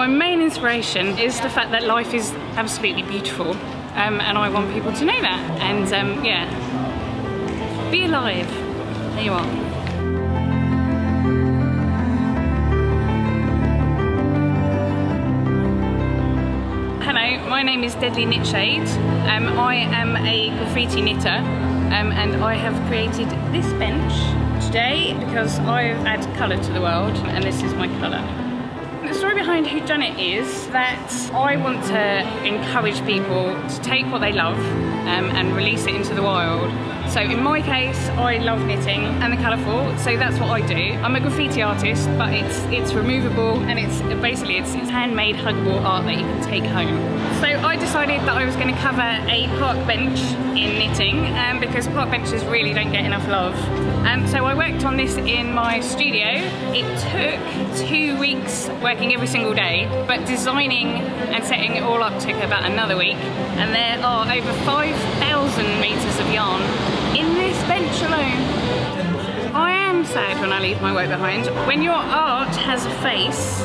My main inspiration is the fact that life is absolutely beautiful um, and I want people to know that. And um, yeah, be alive. There you are. Hello, my name is Deadly Knitshade. Um, I am a graffiti knitter um, and I have created this bench today because I've add colour to the world and this is my colour. The story behind Whodunnknit is that I want to encourage people to take what they love um, and release it into the wild so in my case, I love knitting and the colourful, so that's what I do. I'm a graffiti artist, but it's it's removable and it's basically it's, it's handmade huggable art that you can take home. So I decided that I was going to cover a park bench in knitting um, because park benches really don't get enough love. Um, so I worked on this in my studio. It took two weeks working every single day, but designing and setting it all up took about another week. And there are over 5,000 metres of yarn in this bench alone. I am sad when I leave my work behind. When your art has a face,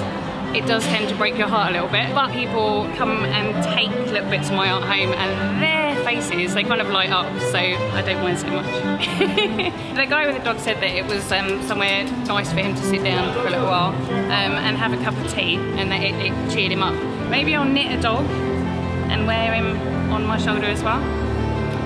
it does tend to break your heart a little bit, but people come and take little bits of my art home and their faces, they kind of light up, so I don't mind so much. the guy with the dog said that it was um, somewhere nice for him to sit down for a little while um, and have a cup of tea and that it, it cheered him up. Maybe I'll knit a dog and wear him on my shoulder as well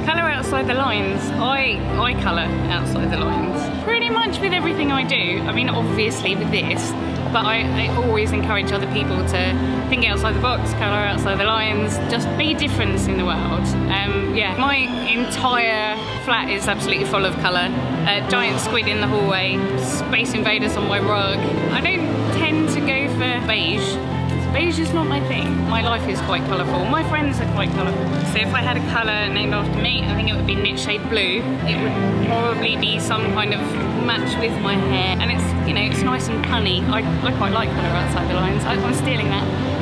colour outside the lines. I, I colour outside the lines. Pretty much with everything I do. I mean, obviously with this, but I, I, always encourage other people to think outside the box, colour outside the lines, just be different in the world. Um, yeah, my entire flat is absolutely full of colour. A giant squid in the hallway, space invaders on my rug. I don't tend to go for beige Beige is not my thing. My life is quite colourful. My friends are quite colourful. So if I had a colour named after me, I think it would be Knitshade Blue. It would probably be some kind of match with my hair. And it's, you know, it's nice and punny. I, I quite like colour outside the lines. I, I'm stealing that.